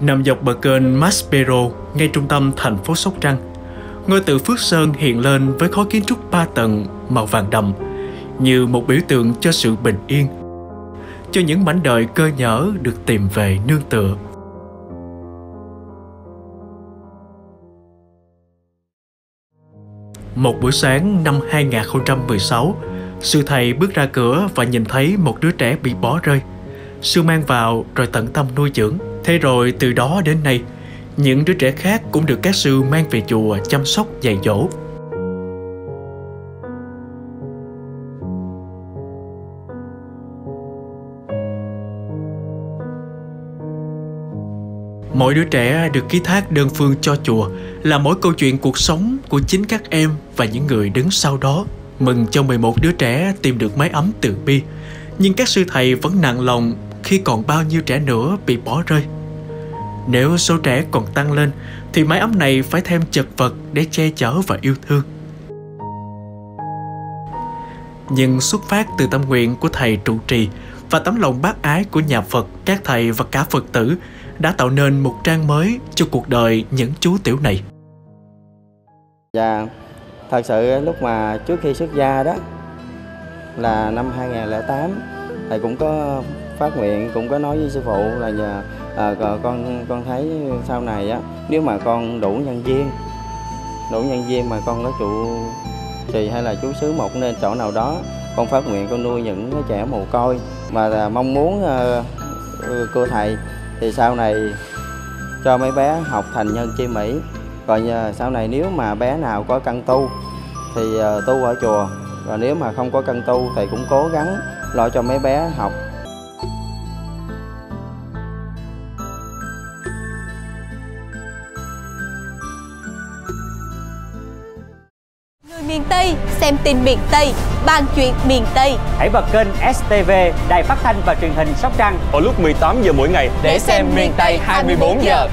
Nằm dọc bờ kênh Maspero, ngay trung tâm thành phố Sóc Trăng, ngôi tự Phước Sơn hiện lên với khối kiến trúc ba tầng màu vàng đậm như một biểu tượng cho sự bình yên, cho những mảnh đời cơ nhở được tìm về nương tựa. Một buổi sáng năm 2016, sư thầy bước ra cửa và nhìn thấy một đứa trẻ bị bỏ rơi. Sư mang vào rồi tận tâm nuôi dưỡng. Thế rồi từ đó đến nay, những đứa trẻ khác cũng được các sư mang về chùa chăm sóc dạy dỗ. Mỗi đứa trẻ được ký thác đơn phương cho chùa là mỗi câu chuyện cuộc sống của chính các em và những người đứng sau đó. Mừng cho 11 đứa trẻ tìm được mái ấm từ bi, nhưng các sư thầy vẫn nặng lòng khi còn bao nhiêu trẻ nữa bị bỏ rơi. Nếu số trẻ còn tăng lên thì mái ấm này phải thêm chật vật để che chở và yêu thương. Nhưng xuất phát từ tâm nguyện của thầy trụ trì và tấm lòng bác ái của nhà Phật, các thầy và cả Phật tử đã tạo nên một trang mới cho cuộc đời những chú tiểu này. Dạ, thật sự lúc mà trước khi xuất gia đó là năm 2008 thầy cũng có phát nguyện cũng có nói với sư phụ là nhờ à, con con thấy sau này á nếu mà con đủ nhân viên đủ nhân viên mà con có trụ trì hay là chú xứ một nên chỗ nào đó con phát nguyện con nuôi những cái trẻ mồ côi. Mà là mong muốn uh, cô thầy thì sau này cho mấy bé học thành nhân chi mỹ. Còn sau này nếu mà bé nào có căn tu thì uh, tu ở chùa. Và nếu mà không có căn tu thì cũng cố gắng lo cho mấy bé học miền Tây, xem tin miền Tây, bàn chuyện miền Tây. Hãy bật kênh STV, Đài Phát thanh và Truyền hình Sóc Trăng vào lúc 18 giờ mỗi ngày để, để xem miền Tây 24 giờ.